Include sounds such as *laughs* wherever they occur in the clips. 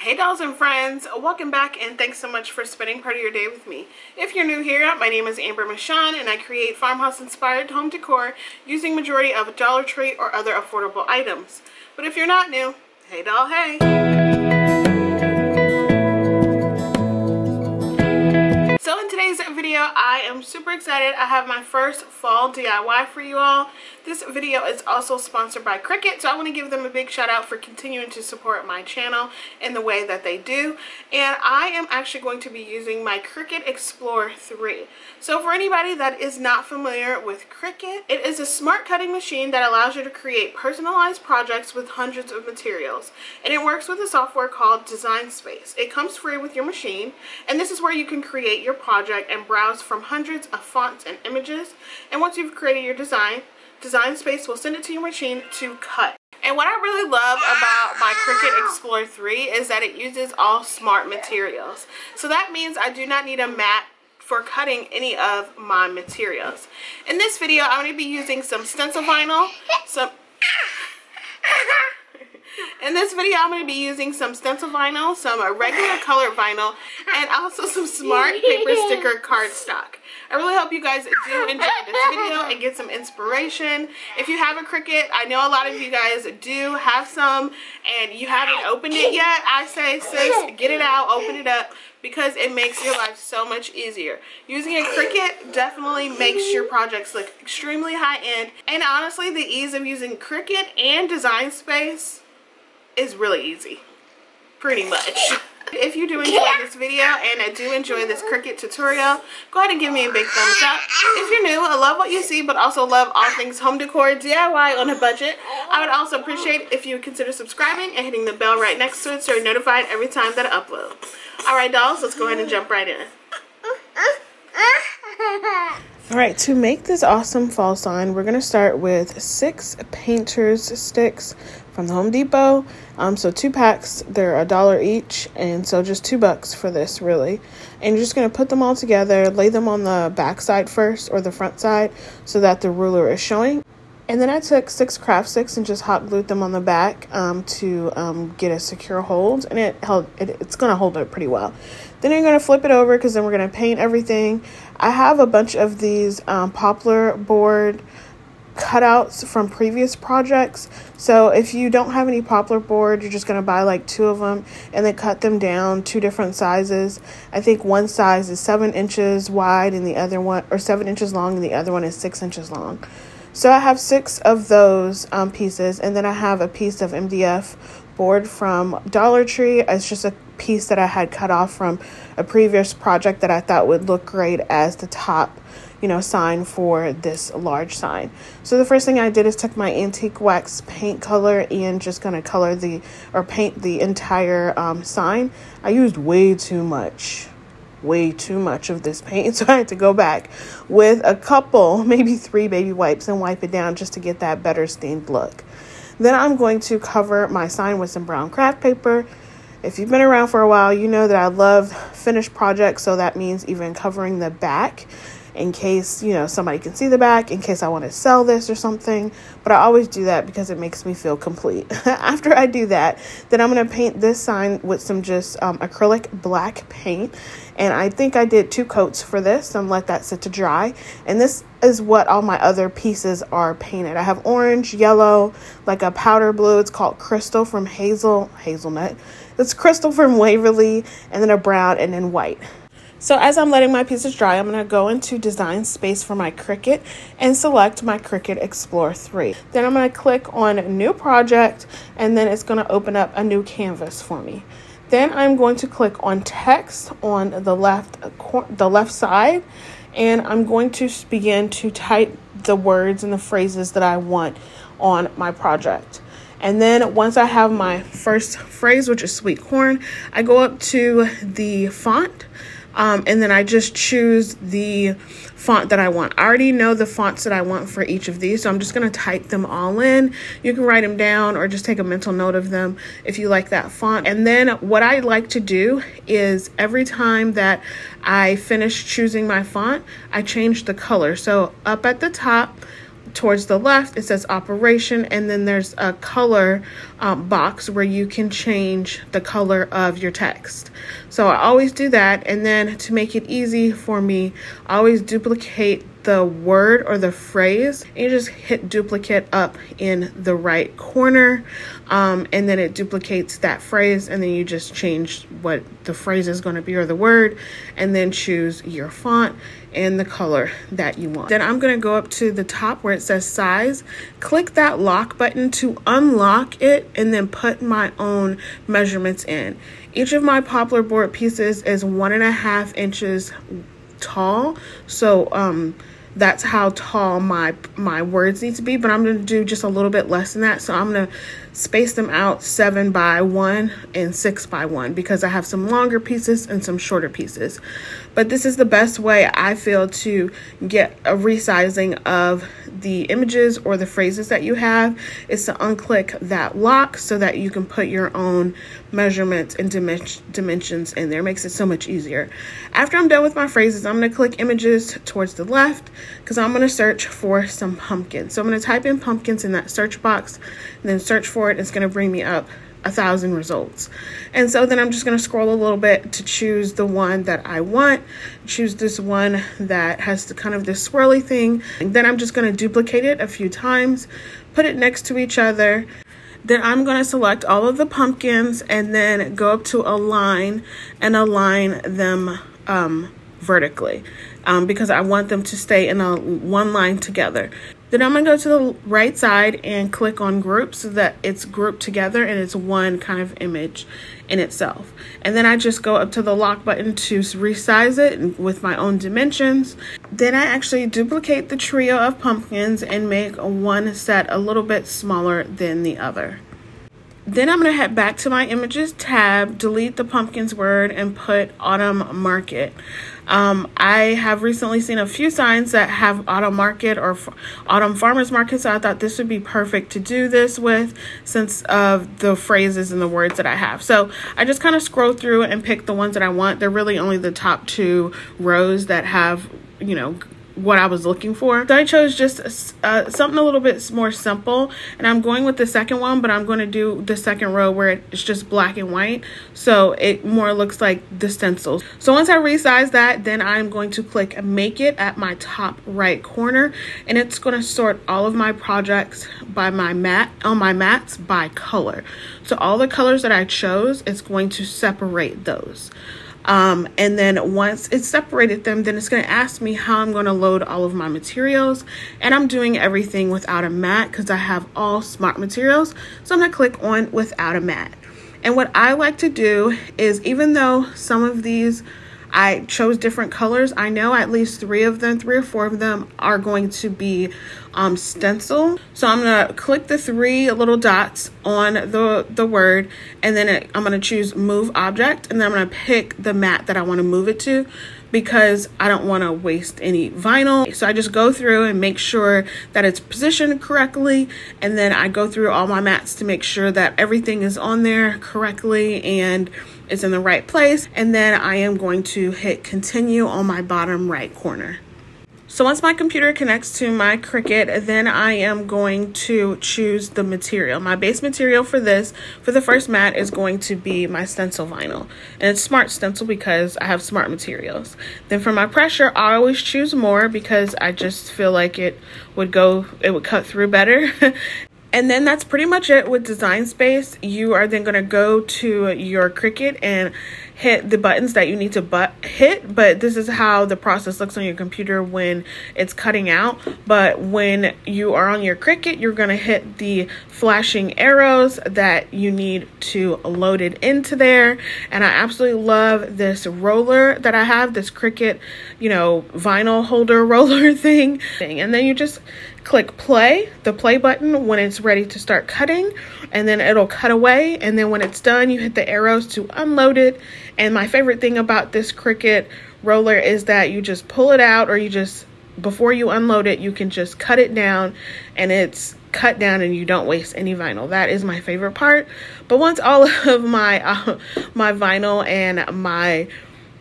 Hey dolls and friends, welcome back and thanks so much for spending part of your day with me. If you're new here, my name is Amber Michon and I create farmhouse inspired home decor using majority of Dollar Tree or other affordable items. But if you're not new, hey doll, hey. Today's video, I am super excited. I have my first fall DIY for you all. This video is also sponsored by Cricut, so I want to give them a big shout out for continuing to support my channel in the way that they do. And I am actually going to be using my Cricut Explore 3. So for anybody that is not familiar with Cricut, it is a smart cutting machine that allows you to create personalized projects with hundreds of materials. And it works with a software called Design Space. It comes free with your machine, and this is where you can create your project and browse from hundreds of fonts and images. And once you've created your design, Design Space will send it to your machine to cut. And what I really love about my Cricut Explore 3 is that it uses all smart materials. So that means I do not need a mat for cutting any of my materials. In this video, I'm going to be using some stencil vinyl, some in this video, I'm going to be using some stencil vinyl, some regular colored vinyl, and also some smart paper sticker cardstock. I really hope you guys do enjoy this video and get some inspiration. If you have a Cricut, I know a lot of you guys do have some and you haven't opened it yet. I say, sis, get it out, open it up because it makes your life so much easier. Using a Cricut definitely makes your projects look extremely high end. And honestly, the ease of using Cricut and Design Space is really easy. Pretty much. *laughs* If you do enjoy this video and I do enjoy this Cricut tutorial, go ahead and give me a big thumbs up. If you're new, I love what you see, but also love all things home decor DIY on a budget. I would also appreciate if you would consider subscribing and hitting the bell right next to it so you're notified every time that I upload. Alright dolls, let's go ahead and jump right in. Alright, to make this awesome fall sign, we're going to start with six painter's sticks from the Home Depot. Um, so two packs, they're a dollar each, and so just two bucks for this, really. And you're just going to put them all together, lay them on the back side first or the front side so that the ruler is showing. And then I took six craft sticks and just hot glued them on the back um, to um, get a secure hold, and it held. It, it's going to hold it pretty well. Then you're going to flip it over because then we're going to paint everything. I have a bunch of these um, poplar board cutouts from previous projects. So if you don't have any poplar board, you're just going to buy like two of them and then cut them down two different sizes. I think one size is seven inches wide and the other one, or seven inches long, and the other one is six inches long. So I have six of those um, pieces, and then I have a piece of MDF board from Dollar Tree. It's just a piece that I had cut off from a previous project that I thought would look great as the top, you know, sign for this large sign. So the first thing I did is took my antique wax paint color and just gonna color the or paint the entire um, sign. I used way too much way too much of this paint, *laughs* so I had to go back with a couple, *laughs* maybe three baby wipes and wipe it down just to get that better stained look. Then I'm going to cover my sign with some brown craft paper. If you've been around for a while, you know that I love finished projects, so that means even covering the back in case, you know, somebody can see the back, in case I want to sell this or something. But I always do that because it makes me feel complete. *laughs* After I do that, then I'm going to paint this sign with some just um, acrylic black paint. And I think I did two coats for this and let that sit to dry. And this is what all my other pieces are painted. I have orange, yellow, like a powder blue. It's called Crystal from Hazel, Hazelnut. It's Crystal from Waverly, and then a brown, and then white. So as I'm letting my pieces dry, I'm going to go into design space for my Cricut and select my Cricut Explore 3. Then I'm going to click on new project and then it's going to open up a new canvas for me. Then I'm going to click on text on the left the left side and I'm going to begin to type the words and the phrases that I want on my project. And then once I have my first phrase, which is sweet corn, I go up to the font um, and then I just choose the font that I want. I already know the fonts that I want for each of these, so I'm just going to type them all in. You can write them down or just take a mental note of them if you like that font. And then what I like to do is every time that I finish choosing my font, I change the color. So up at the top, towards the left it says operation and then there's a color um, box where you can change the color of your text. So I always do that and then to make it easy for me I always duplicate the word or the phrase and you just hit duplicate up in the right corner um, and then it duplicates that phrase and then you just change what the phrase is going to be or the word and then choose your font and the color that you want. Then I'm going to go up to the top where it says size, click that lock button to unlock it and then put my own measurements in. Each of my poplar board pieces is one and a half inches tall. So um, that's how tall my my words need to be but i'm going to do just a little bit less than that. So i'm going to space them out seven by one and six by one because i have some longer pieces and some shorter pieces but this is the best way i feel to get a resizing of the images or the phrases that you have is to unclick that lock so that you can put your own measurements and dimensions in there. It makes it so much easier. After I'm done with my phrases, I'm going to click images towards the left because I'm going to search for some pumpkins. So I'm going to type in pumpkins in that search box and then search for it. It's going to bring me up a thousand results. And so then I'm just going to scroll a little bit to choose the one that I want. Choose this one that has the kind of this swirly thing. And then I'm just going to duplicate it a few times, put it next to each other. Then I'm going to select all of the pumpkins and then go up to align and align them um, vertically um, because I want them to stay in a one line together. Then I'm going to go to the right side and click on group so that it's grouped together and it's one kind of image in itself. And then I just go up to the lock button to resize it with my own dimensions. Then I actually duplicate the trio of pumpkins and make one set a little bit smaller than the other. Then I'm going to head back to my images tab, delete the pumpkins word, and put autumn market. Um, I have recently seen a few signs that have autumn market or autumn farmers market, so I thought this would be perfect to do this with since of the phrases and the words that I have. So I just kind of scroll through and pick the ones that I want. They're really only the top two rows that have, you know, what I was looking for. So I chose just uh, something a little bit more simple and I'm going with the second one but I'm going to do the second row where it's just black and white so it more looks like the stencils. So once I resize that then I'm going to click make it at my top right corner and it's going to sort all of my projects by my mat on my mats by color. So all the colors that I chose it's going to separate those. Um, and then once it's separated them, then it's going to ask me how I'm going to load all of my materials. And I'm doing everything without a mat because I have all smart materials. So I'm going to click on without a mat. And what I like to do is even though some of these I chose different colors. I know at least three of them, three or four of them are going to be um, stencil. So I'm gonna click the three little dots on the, the word and then it, I'm gonna choose move object and then I'm gonna pick the mat that I wanna move it to because I don't want to waste any vinyl. So I just go through and make sure that it's positioned correctly. And then I go through all my mats to make sure that everything is on there correctly and is in the right place. And then I am going to hit continue on my bottom right corner. So once my computer connects to my Cricut, then I am going to choose the material. My base material for this, for the first mat, is going to be my stencil vinyl. And it's smart stencil because I have smart materials. Then for my pressure, I always choose more because I just feel like it would go, it would cut through better. *laughs* And then that's pretty much it with Design Space. You are then going to go to your Cricut and hit the buttons that you need to but hit but this is how the process looks on your computer when it's cutting out. But when you are on your Cricut you're going to hit the flashing arrows that you need to load it into there. And I absolutely love this roller that I have this Cricut you know vinyl holder *laughs* roller thing. And then you just click play, the play button when it's ready to start cutting, and then it'll cut away. And then when it's done, you hit the arrows to unload it. And my favorite thing about this Cricut roller is that you just pull it out or you just, before you unload it, you can just cut it down and it's cut down and you don't waste any vinyl. That is my favorite part. But once all *laughs* of my, uh, my vinyl and my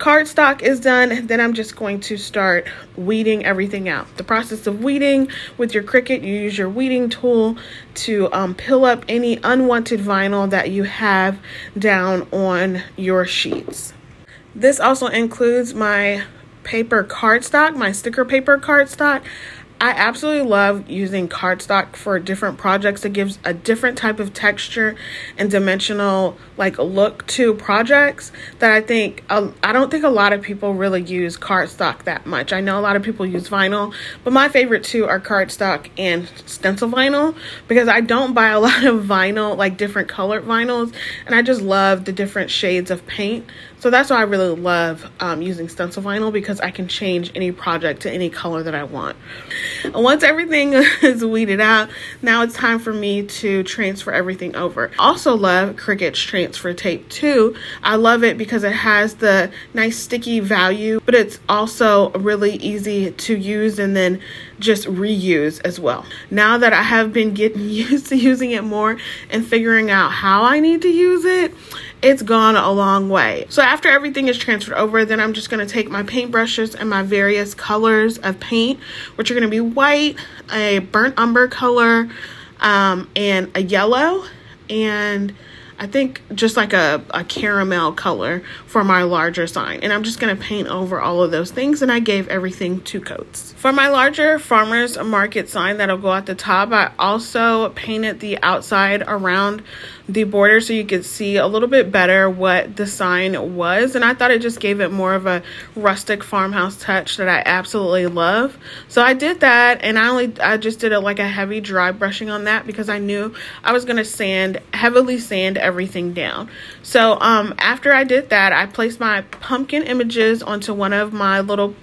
cardstock is done, then I'm just going to start weeding everything out. The process of weeding with your Cricut, you use your weeding tool to um, peel up any unwanted vinyl that you have down on your sheets. This also includes my paper cardstock, my sticker paper cardstock. I absolutely love using cardstock for different projects. It gives a different type of texture and dimensional like look to projects that I think uh, I don't think a lot of people really use cardstock that much. I know a lot of people use vinyl, but my favorite two are cardstock and stencil vinyl because I don't buy a *laughs* lot of vinyl like different colored vinyls and I just love the different shades of paint. So that's why I really love um, using stencil vinyl because I can change any project to any color that I want. Once everything *laughs* is weeded out, now it's time for me to transfer everything over. Also love Cricut's transfer tape too. I love it because it has the nice sticky value, but it's also really easy to use and then just reuse as well. Now that I have been getting *laughs* used to using it more and figuring out how I need to use it, it's gone a long way. So after everything is transferred over, then I'm just going to take my paintbrushes and my various colors of paint, which are going to be white, a burnt umber color, um, and a yellow, and I think just like a, a caramel color for my larger sign. And I'm just going to paint over all of those things. And I gave everything two coats. For my larger farmer's market sign that'll go at the top, I also painted the outside around the border so you could see a little bit better what the sign was and I thought it just gave it more of a rustic farmhouse touch that I absolutely love so I did that and I only I just did it like a heavy dry brushing on that because I knew I was gonna sand heavily sand down. So um after I did that I placed my pumpkin images onto one of my little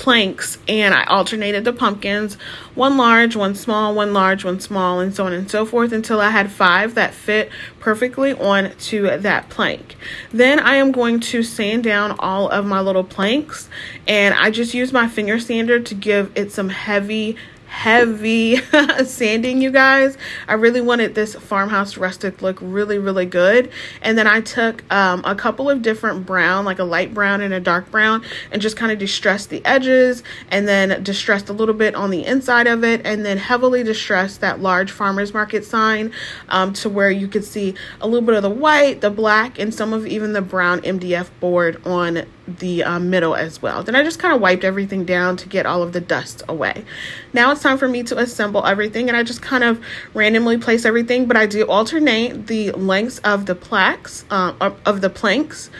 planks and I alternated the pumpkins. One large one small one large one small and so on and so forth until I had five that fit perfectly onto that plank. Then I am going to sand down all of my little planks and I just use my finger sander to give it some heavy heavy *laughs* sanding you guys. I really wanted this farmhouse rustic look really really good. And then i took um, a couple of different brown like a light brown and a dark brown and just kind of distressed the edges and then distressed a little bit on the inside of it and then heavily distressed that large farmers market sign um, to where you could see a little bit of the white the black and some of even the brown mdf board on the uh, middle as well. Then I just kind of wiped everything down to get all of the dust away. Now it's time for me to assemble everything and I just kind of randomly place everything, but I do alternate the lengths of the plaques, uh, of the planks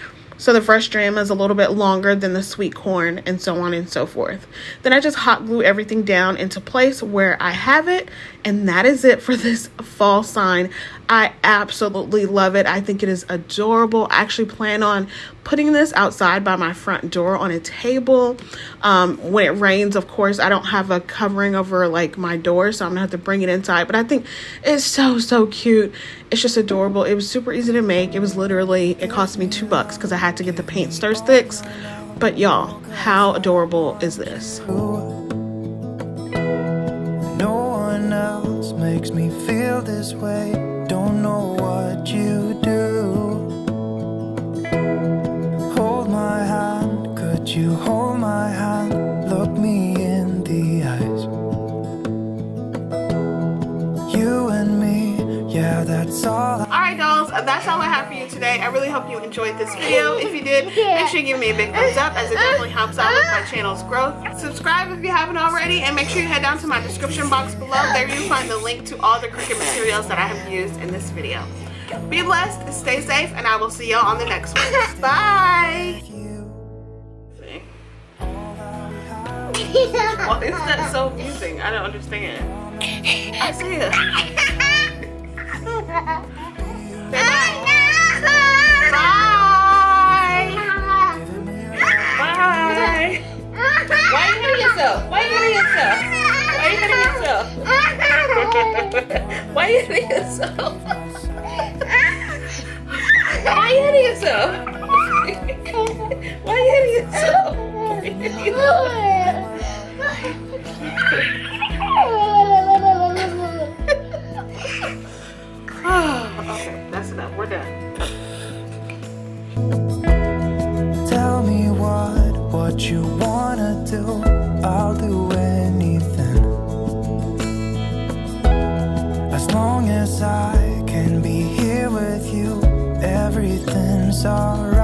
so the fresh jam is a little bit longer than the sweet corn and so on and so forth. Then I just hot glue everything down into place where I have it. And that is it for *laughs* this fall sign. I absolutely love it. I think it is adorable. I actually plan on putting this outside by my front door on a table. Um, when it rains, of course, I don't have a covering over like my door, so I'm gonna have to bring it inside. But I think it's so, so cute. It's just adorable. It was super easy to make. It was literally, it cost me two bucks because I had to get the paint stir sticks. But y'all, how adorable is this? No one else makes me feel this way don't know what you you hold my hand Look me in the eyes You and me, yeah that's all Alright dolls, that's all I have for you today. I really hope you enjoyed this video. If you did, make sure you give me a big thumbs up as it definitely helps out with my channel's growth. Subscribe if you haven't already and make sure you head down to my description box below. There you'll find the link to all the Cricut materials that I have used in this video. Be blessed, stay safe, and I will see y'all on the next one. Bye! *laughs* Why is that so amusing? I don't understand. *laughs* I see it. *laughs* Tell me what what you wanna do, I'll do anything. As long as I can be here with you, everything's alright.